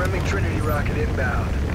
Friendly Trinity rocket inbound.